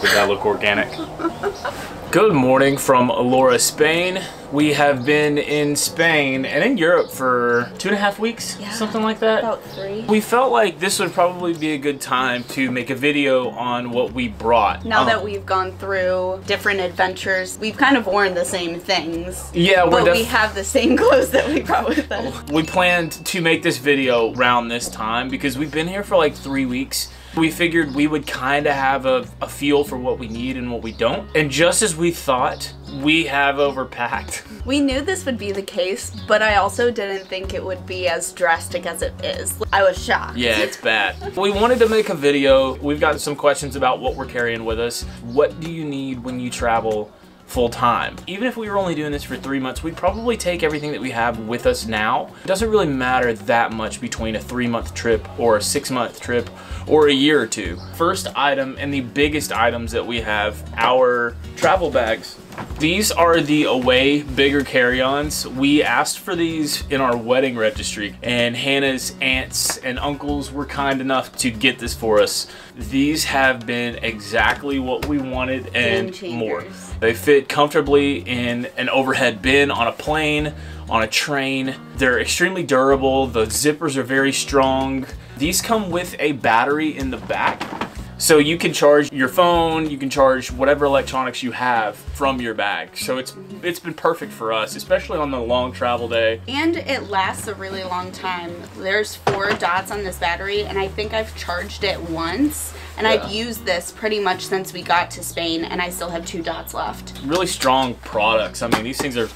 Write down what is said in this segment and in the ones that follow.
Did that look organic? Good morning from Alora, Spain. We have been in Spain and in Europe for two and a half weeks, Yeah, something like that. About three. We felt like this would probably be a good time to make a video on what we brought. Now Um, that we've gone through different adventures, we've kind of worn the same things. yeah, we're But we have the same clothes that we brought with us. We planned to make this video around this time because we've been here for like three weeks. We figured we would kind of have a, a feel for what we need and what we don't. And just as we thought, we have overpacked. We knew this would be the case, but I also didn't think it would be as drastic as it is. I was shocked. Yeah, it's bad. We wanted to make a video. We've gotten some questions about what we're carrying with us. What do you need when you travel full time? Even if we were only doing this for three months, we'd probably take everything that we have with us now. It doesn't really matter that much between a three month trip or a six month trip or a year or two. First item and the biggest items that we have, our travel bags. These are the away bigger carry-ons. We asked for these in our wedding registry and Hannah's aunts and uncles were kind enough to get this for us. These have been exactly what we wanted and more. They fit comfortably in an overhead bin on a plane, on a train. They're extremely durable. The zippers are very strong. These come with a battery in the back. So you can charge your phone, you can charge whatever electronics you have from your bag. So it's it's been perfect for us, especially on the long travel day. And it lasts a really long time. There's four dots on this battery, and I think I've charged it once. And I've used this pretty much since we got to Spain, and I still have two dots left. Really strong products. I mean, these things are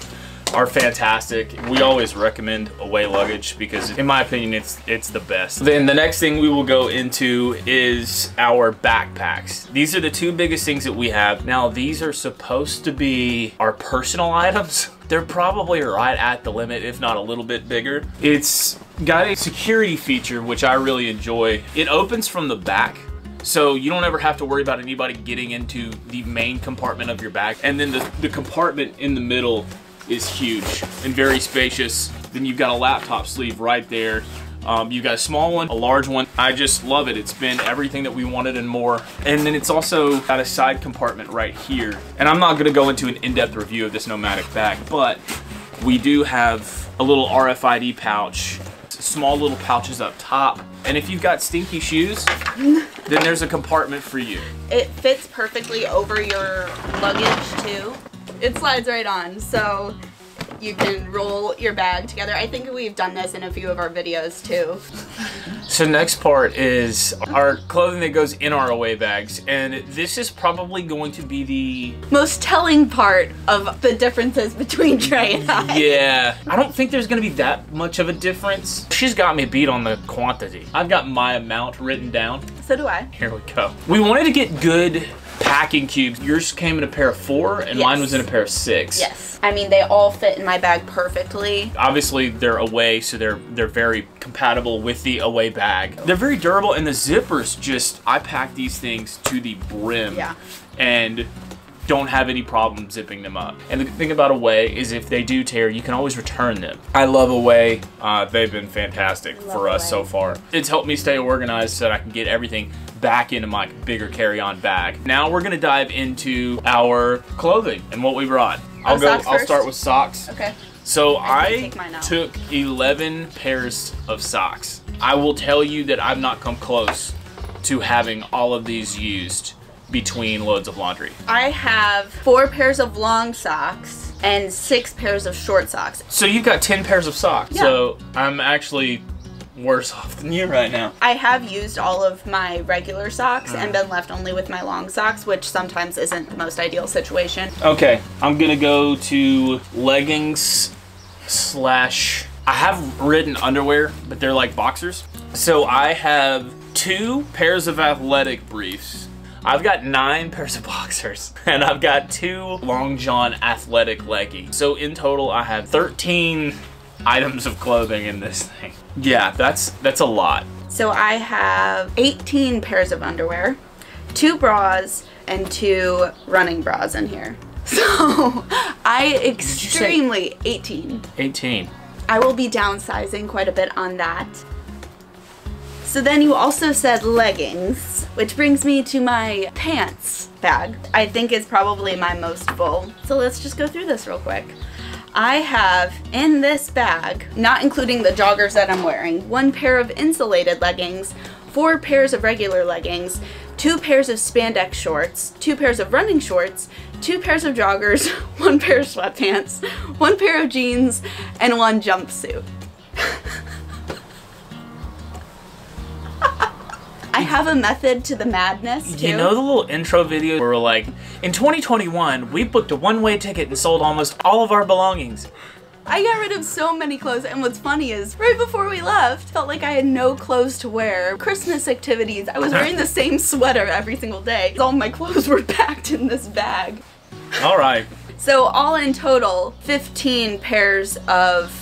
are fantastic. We always recommend away luggage because in my opinion it's it's the best. Then the next thing we will go into is our backpacks. These are the two biggest things that we have. Now these are supposed to be our personal items. They're probably right at the limit, if not a little bit bigger. It's got a security feature, which I really enjoy. It opens from the back, so you don't ever have to worry about anybody getting into the main compartment of your bag. And then the, the compartment in the middle is huge and very spacious. Then you've got a laptop sleeve right there. Um, you've got a small one, a large one. I just love it. It's been everything that we wanted and more. And then it's also got a side compartment right here. And I'm not gonna go into an in-depth review of this Nomatic bag, but we do have a little RFID pouch, small little pouches up top. And if you've got stinky shoes, then there's a compartment for you. It fits perfectly over your luggage too. It slides right on, so you can roll your bag together. I think we've done this in a few of our videos too. So next part is our clothing that goes in our away bags. And this is probably going to be the Most telling part of the differences between Trey and I. Yeah, I don't think there's gonna be that much of a difference. She's got me beat on the quantity. I've got my amount written down. So do I. Here we go. We wanted to get good packing cubes. Yours came in a pair of four, and mine was in a pair of six. Yes. I mean, they all fit in my bag perfectly. Obviously, they're away, so they're they're very compatible with the away bag. They're very durable, and the zippers just I pack these things to the brim. Yeah. And don't have any problem zipping them up. And the thing about Away is if they do tear, you can always return them. I love Away. Uh, they've been fantastic Love for us Away. so far. It's helped me stay organized so that I can get everything back into my bigger carry-on bag. Now we're gonna dive into our clothing and what we brought. I'll Oh, go. I'll first? start with socks. Okay. So I I, can take mine out. took 11 pairs of socks. I will tell you that I've not come close to having all of these used between loads of laundry. I have four pairs of long socks and six pairs of short socks. So you've got 10 pairs of socks. Yeah. So I'm actually worse off than you right now. I have used all of my regular socks Mm. and been left only with my long socks, which sometimes isn't the most ideal situation. Okay, I'm gonna go to leggings slash. I have written underwear, but they're like boxers. So I have two pairs of athletic briefs. I've got nine pairs of boxers, and I've got two long john athletic leggings. So in total, I have 13 items of clothing in this thing. Yeah, that's that's a lot. So I have 18 pairs of underwear, two bras, and two running bras in here. So I extremely 18. 18. I will be downsizing quite a bit on that. So then you also said leggings, which brings me to my pants bag, I think is probably my most full. So let's just go through this real quick. I have in this bag, not including the joggers that I'm wearing, one pair of insulated leggings, four pairs of regular leggings, two pairs of spandex shorts, two pairs of running shorts, two pairs of joggers, one pair of sweatpants, one pair of jeans, and one jumpsuit. Have a method to the madness too. You know the little intro video where we're like, in 2021, we booked a one-way ticket and sold almost all of our belongings. I got rid of so many clothes, and what's funny is, right before we left, felt like I had no clothes to wear. Christmas activities, I was wearing the same sweater every single day. All my clothes were packed in this bag. All right. So all in total, 15 pairs of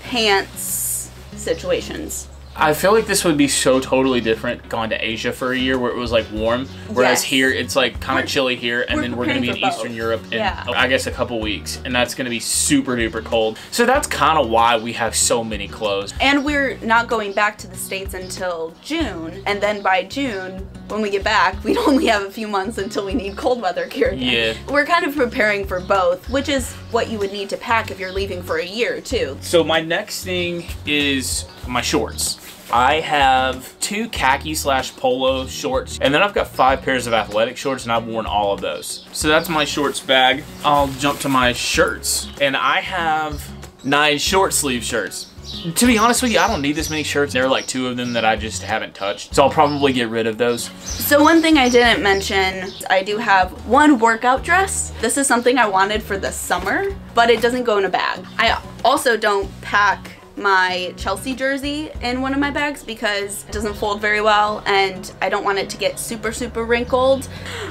pants situations. I feel like this would be so totally different going to Asia for a year where it was like warm, whereas Yes. here it's like kind of chilly here, and we're then we're gonna be in for Eastern. Europe in Yeah. I guess a couple weeks, and that's gonna be super duper cold. So that's kind of why we have so many clothes. And we're not going back to the States until June, and then by June, when we get back, we'd only have a few months until we need cold weather gear again. Yeah. We're kind of preparing for both, which is what you would need to pack if you're leaving for a year, too. So my next thing is my shorts. I have two khaki slash polo shorts, and then I've got five pairs of athletic shorts, and I've worn all of those. So that's my shorts bag. I'll jump to my shirts, and I have nine short sleeve shirts. To be honest with you, I don't need this many shirts. There are like two of them that I just haven't touched, so I'll probably get rid of those. So one thing I didn't mention, I do have one workout dress. This is something I wanted for the summer, but it doesn't go in a bag. I also don't pack my Chelsea jersey in one of my bags because it doesn't fold very well and I don't want it to get super super wrinkled.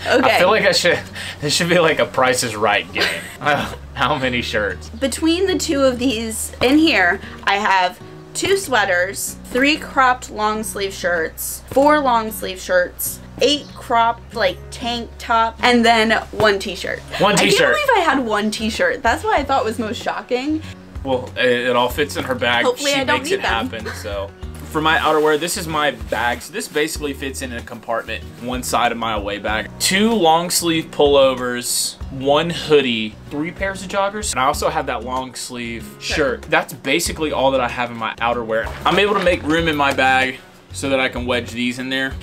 Okay. I feel like I should. This should be like a Price is Right game. Uh, how many shirts? Between the two of these in here, I have two sweaters, three cropped long sleeve shirts, four long sleeve shirts, eight cropped like tank top, and then one t-shirt. One t-shirt. I can't believe I had one t-shirt. That's what I thought was most shocking. Well, it, it all fits in her bag. Hopefully she I don't makes need it them. happen. So, for my outerwear, this is my bag. So this basically fits in a compartment, one side of my away bag. Two long sleeve pullovers, one hoodie, three pairs of joggers, and I also have that long sleeve shirt. That's basically all that I have in my outerwear. I'm able to make room in my bag so that I can wedge these in there.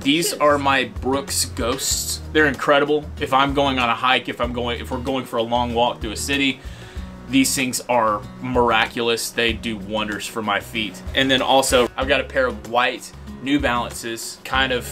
These are my Brooks Ghosts. They're incredible. If I'm going on a hike, if I'm going, if we're going for a long walk through a city, these things are miraculous. They do wonders for my feet. And then also, I've got a pair of white New Balances, kind of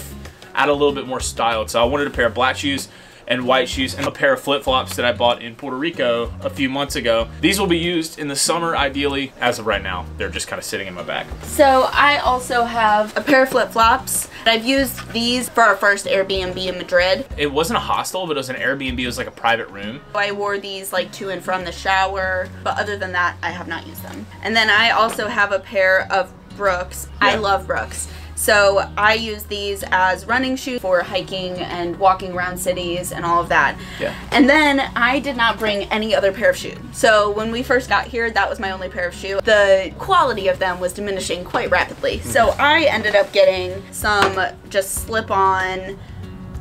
add a little bit more style. So I wanted a pair of black shoes and white shoes and a pair of flip-flops that I bought in Puerto Rico a few months ago. These will be used in the summer ideally. As of right now, they're just kind of sitting in my bag. So I also have a pair of flip-flops. I've used these for our first Airbnb in Madrid. It wasn't a hostel, but it was an Airbnb. It was like a private room. I wore these like to and from the shower, but other than that, I have not used them. And then I also have a pair of Brooks. I love Brooks. So I use these as running shoes for hiking and walking around cities and all of that. Yeah. And then I did not bring any other pair of shoes. So when we first got here, that was my only pair of shoes. The quality of them was diminishing quite rapidly. So hmm. I ended up getting some just slip-on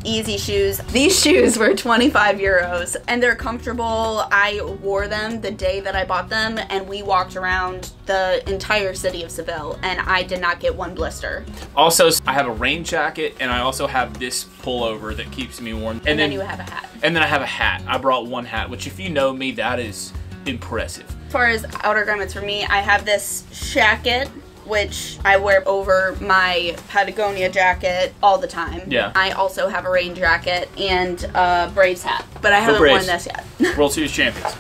easy shoes. These shoes were 25 euros and they're comfortable. I wore them the day that I bought them and we walked around the entire city of Seville and I did not get one blister. Also, I have a rain jacket and I also have this pullover that keeps me warm. And, then, you have a hat. And then I have a hat. I brought one hat, which if you know me, that is impressive. As far as outer garments for me, I have this jacket which I wear over my Patagonia jacket all the time. Yeah. I also have a rain jacket and a Braves hat, but I haven't worn this yet. World Series champions.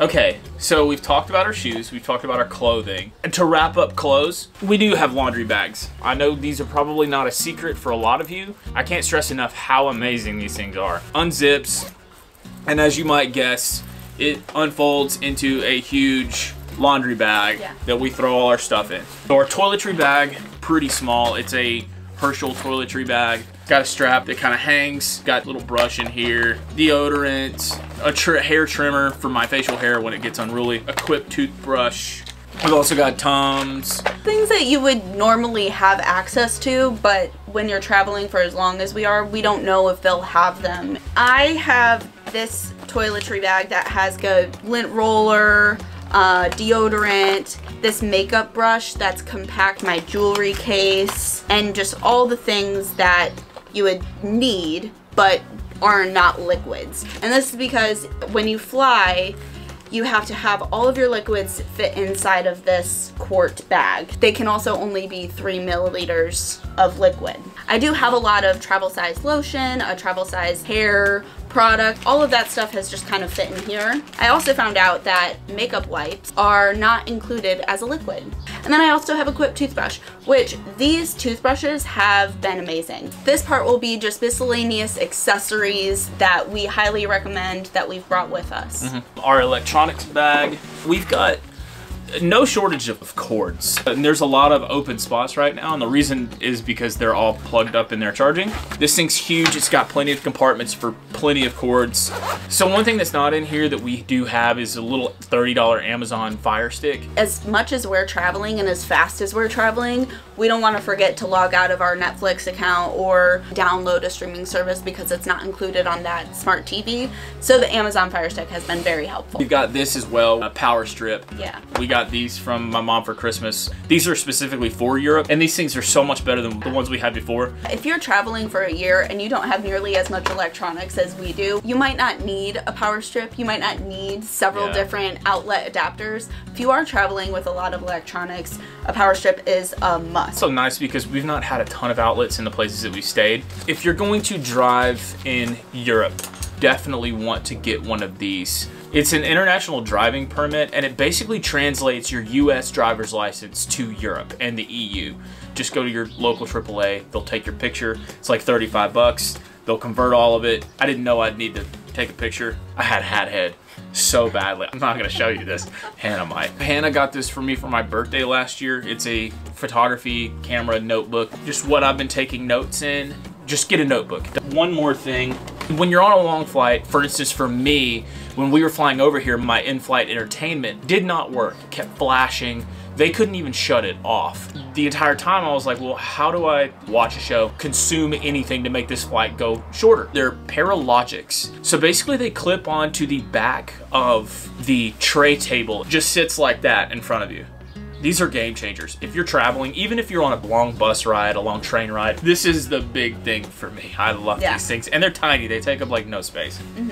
Okay, so we've talked about our shoes, we've talked about our clothing. And to wrap up clothes, we do have laundry bags. I know these are probably not a secret for a lot of you. I can't stress enough how amazing these things are. Unzips, and as you might guess, it unfolds into a huge laundry bag Yeah. that we throw all our stuff in. So our toiletry bag, pretty small. It's a Herschel toiletry bag. Got a strap that kind of hangs. Got a little brush in here. Deodorant. A tr hair trimmer for my facial hair when it gets unruly. A Quip toothbrush. We've also got Tums. Things that you would normally have access to, but when you're traveling for as long as we are, we don't know if they'll have them. I have this toiletry bag that has a lint roller, uh, deodorant, this makeup brush that's compact, my jewelry case, and just all the things that you would need but are not liquids. And this is because when you fly, you have to have all of your liquids fit inside of this quart bag. They can also only be three milliliters of liquid. I do have a lot of travel size lotion, a travel size hair product. All of that stuff has just kind of fit in here. I also found out that makeup wipes are not included as a liquid. And then I also have a Quip toothbrush, which these toothbrushes have been amazing. This part will be just miscellaneous accessories that we highly recommend that we've brought with us. Mm -hmm. Our electronics bag. We've got no shortage of cords. And there's a lot of open spots right now, and the reason is because they're all plugged up in their charging. This thing's huge. It's got plenty of compartments for plenty of cords. So one thing that's not in here that we do have is a little $30 Amazon Fire Stick. As much as we're traveling and as fast as we're traveling, we don't want to forget to log out of our Netflix account or download a streaming service because it's not included on that smart TV. So the Amazon Fire Stick has been very helpful. We've got this as well, a power strip. Yeah. We got these from my mom for Christmas. These are specifically for Europe, and these things are so much better than the ones we had before. If you're traveling for a year and you don't have nearly as much electronics as we do, you might not need a power strip. You might not need several yeah. different outlet adapters. If you are traveling with a lot of electronics, a power strip is a must. So nice because we've not had a ton of outlets in the places that we stayed. If you're going to drive in Europe, definitely want to get one of these. It's an international driving permit and it basically translates your US driver's license to Europe and the EU. Just go to your local AAA, they'll take your picture. It's like 35 bucks. They'll convert all of it. I didn't know I'd need to take a picture. I had hat head so badly. I'm not gonna show you this. Hannah might. Hannah got this for me for my birthday last year. It's a photography camera notebook. Just what I've been taking notes in. Just get a notebook. One more thing. When you're on a long flight, for instance for me, when we were flying over here, my in-flight entertainment did not work. It kept flashing. They couldn't even shut it off. The entire time I was like, well, how do I watch a show, consume anything to make this flight go shorter? They're Perilogics. So basically they clip onto the back of the tray table. Just sits like that in front of you. These are game changers. If you're traveling, even if you're on a long bus ride, a long train ride, this is the big thing for me. I love yeah. these things. And they're tiny. They take up like no space. Mm -hmm.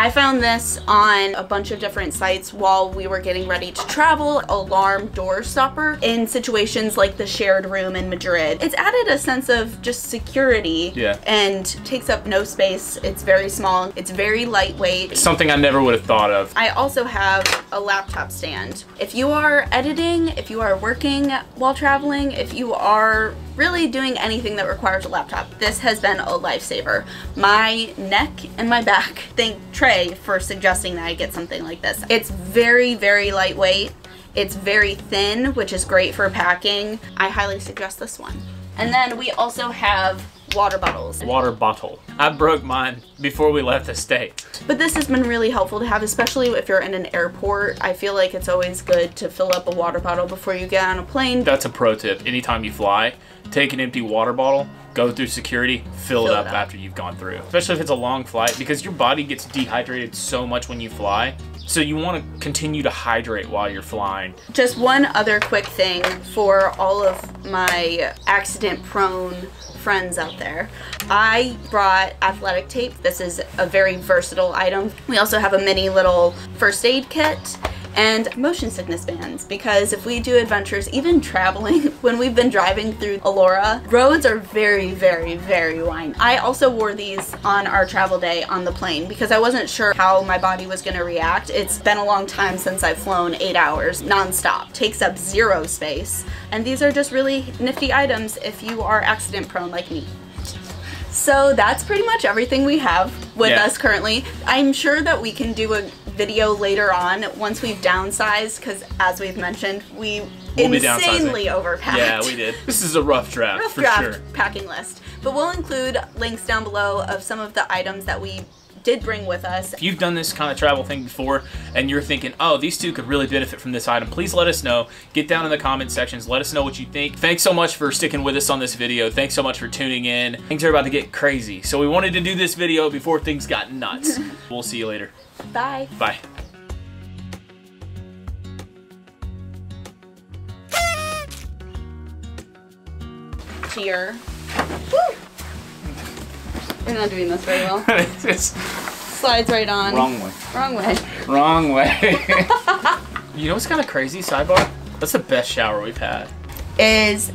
I found this on a bunch of different sites while we were getting ready to travel. Alarm door stopper in situations like the shared room in Madrid. It's added a sense of just security yeah. and takes up no space. It's very small. It's very lightweight. It's something I never would have thought of. I also have a laptop stand. If you are editing, if you are working while traveling, if you are really doing anything that requires a laptop, this has been a lifesaver. My neck and my back thank Trey for suggesting that I get something like this. It's very, very lightweight. It's very thin, which is great for packing. I highly suggest this one. And then we also have water bottles. Water bottle. I broke mine before we left the state. But this has been really helpful to have, especially if you're in an airport. I feel like it's always good to fill up a water bottle before you get on a plane. That's a pro tip. Anytime you fly, take an empty water bottle, go through security, fill, fill it, up it up after you've gone through. Especially if it's a long flight because your body gets dehydrated so much when you fly. So you want to continue to hydrate while you're flying. Just one other quick thing for all of my accident prone friends out there. I brought athletic tape. This is a very versatile item. We also have a mini little first aid kit and motion sickness bands because if we do adventures, even traveling, when we've been driving through Alora, roads are very, very, very windy. I also wore these on our travel day on the plane because I wasn't sure how my body was going to react. It's been a long time since I've flown eight hours nonstop. Takes up zero space. And these are just really nifty items if you are accident prone like me. So that's pretty much everything we have with yeah. us currently. I'm sure that we can do a video later on once we've downsized because as we've mentioned, we we'll insanely overpacked. Yeah, we did. This is a rough draft rough for draft sure. packing list. But we'll include links down below of some of the items that we did bring with us. If you've done this kind of travel thing before and you're thinking, oh, these two could really benefit from this item, please let us know. Get down in the comment sections. Let us know what you think. Thanks so much for sticking with us on this video. Thanks so much for tuning in. Things are about to get crazy. So we wanted to do this video before things got nuts. we'll see you later. Bye. Bye. Cheer. Woo! We're not doing this very well. it's Slides right on. wrong way. Wrong way. Wrong way. you know what's kind of crazy? Sidebar? That's the best shower we've had. Is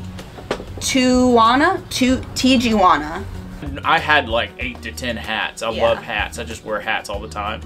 Tuwana? Tu Tijuana. I had like eight to ten hats. I Yeah. love hats. I just wear hats all the time.